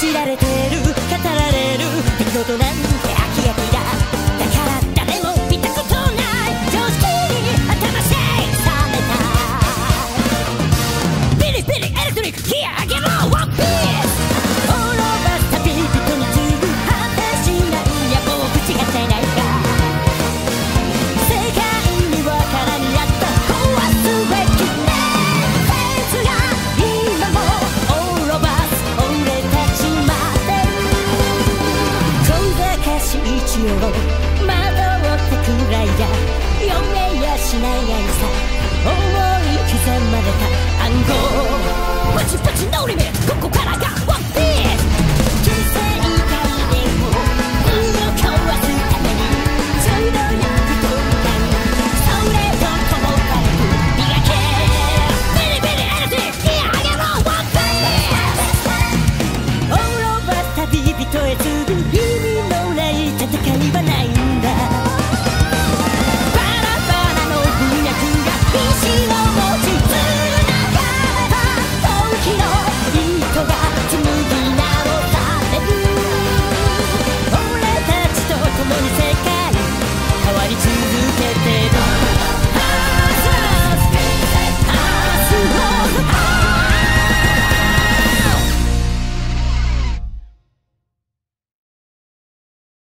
知られてる語られることなんだ you.